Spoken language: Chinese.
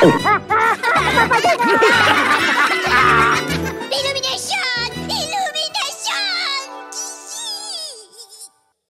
哈哈哈